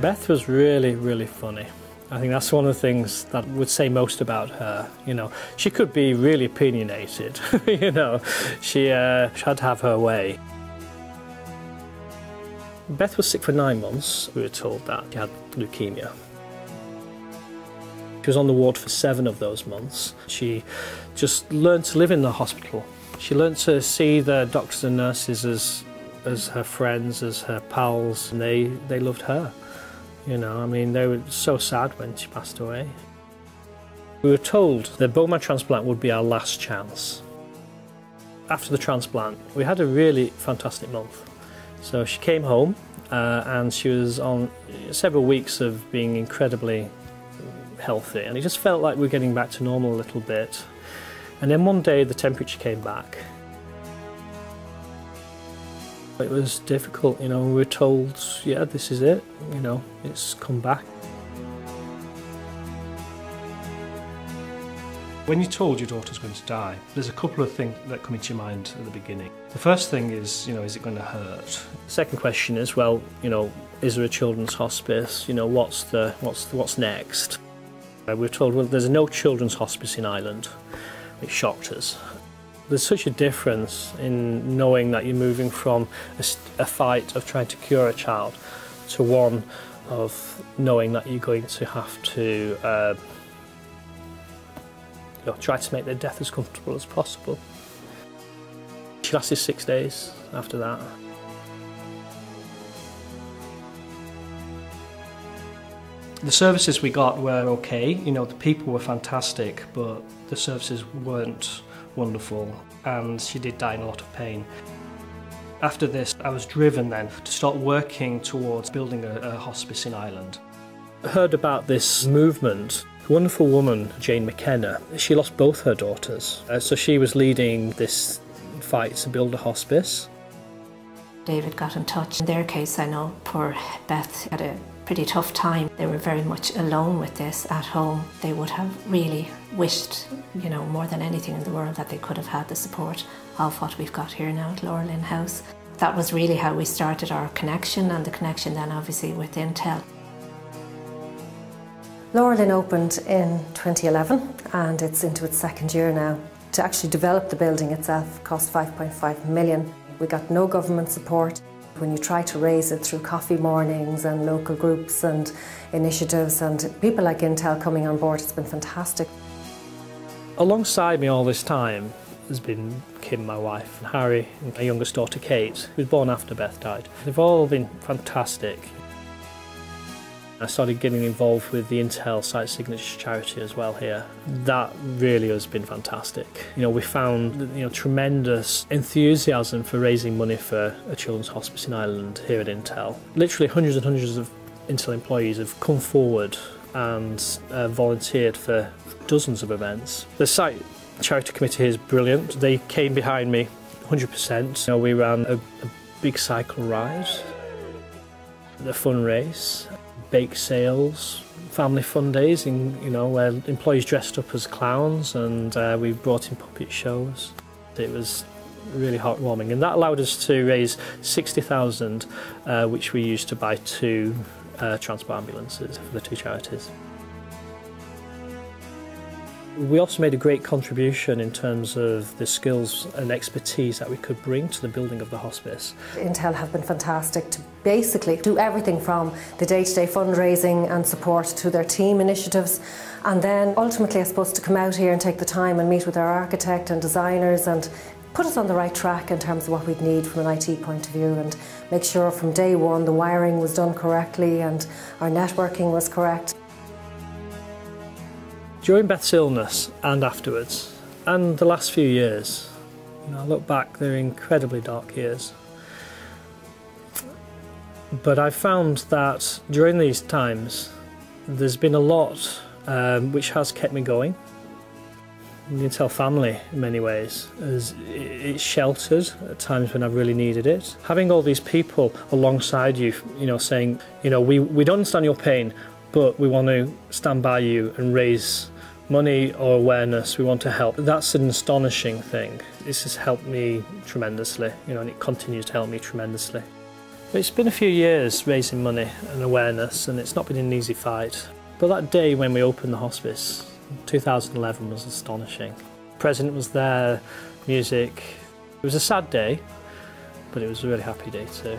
Beth was really, really funny. I think that's one of the things that would say most about her. You know, she could be really opinionated. you know, she, uh, she had to have her way. Beth was sick for nine months. We were told that she had leukemia. She was on the ward for seven of those months. She just learned to live in the hospital. She learned to see the doctors and nurses as as her friends, as her pals, and they, they loved her. You know, I mean, they were so sad when she passed away. We were told the bone marrow transplant would be our last chance. After the transplant, we had a really fantastic month. So she came home uh, and she was on several weeks of being incredibly healthy and it just felt like we were getting back to normal a little bit. And then one day the temperature came back. It was difficult, you know, we were told, yeah, this is it, you know, it's come back. When you're told your daughter's going to die, there's a couple of things that come into your mind at the beginning. The first thing is, you know, is it going to hurt? The second question is, well, you know, is there a children's hospice? You know, what's the what's the, what's next? Uh, we were told, well, there's no children's hospice in Ireland. It shocked us. There's such a difference in knowing that you're moving from a, a fight of trying to cure a child to one of knowing that you're going to have to uh, you know, try to make their death as comfortable as possible. She lasted six days after that. The services we got were okay, you know, the people were fantastic, but the services weren't wonderful, and she did die in a lot of pain. After this, I was driven then to start working towards building a, a hospice in Ireland. I heard about this movement a wonderful woman, Jane McKenna, she lost both her daughters. Uh, so she was leading this fight to build a hospice. David got in touch. In their case, I know poor Beth had a pretty tough time. They were very much alone with this at home. They would have really wished, you know, more than anything in the world that they could have had the support of what we've got here now at LauraLynn House. That was really how we started our connection and the connection then obviously with Intel. LauraLynn opened in 2011 and it's into its second year now. To actually develop the building itself cost 5.5 million. We got no government support. When you try to raise it through coffee mornings and local groups and initiatives and people like Intel coming on board, it's been fantastic. Alongside me all this time has been Kim, my wife, and Harry, and my youngest daughter Kate, who was born after Beth died. They've all been fantastic. I started getting involved with the Intel Site Signature charity as well here. That really has been fantastic. You know, we found you know tremendous enthusiasm for raising money for a children's hospice in Ireland here at Intel. Literally hundreds and hundreds of Intel employees have come forward and uh, volunteered for dozens of events. The site charity committee is brilliant. They came behind me 100%. You know, we ran a, a big cycle ride, the fun race, bake sales, family fun days, in, you know, where employees dressed up as clowns and uh, we brought in puppet shows. It was really heartwarming and that allowed us to raise 60,000 uh, which we used to buy two uh, transport ambulances for the two charities. We also made a great contribution in terms of the skills and expertise that we could bring to the building of the hospice. Intel have been fantastic to basically do everything from the day-to-day -day fundraising and support to their team initiatives and then ultimately I suppose to come out here and take the time and meet with our architect and designers and put us on the right track in terms of what we'd need from an IT point of view and make sure from day one the wiring was done correctly and our networking was correct. During Beth's illness and afterwards, and the last few years, you know, I look back, they're incredibly dark years. But I found that during these times, there's been a lot um, which has kept me going. The Intel family, in many ways, is it's sheltered at times when I've really needed it. Having all these people alongside you, you know, saying, you know, we, we don't understand your pain, but we want to stand by you and raise money or awareness, we want to help. That's an astonishing thing. This has helped me tremendously, you know, and it continues to help me tremendously. It's been a few years raising money and awareness and it's not been an easy fight. But that day when we opened the hospice, 2011 was astonishing. The president was there, music. It was a sad day, but it was a really happy day too.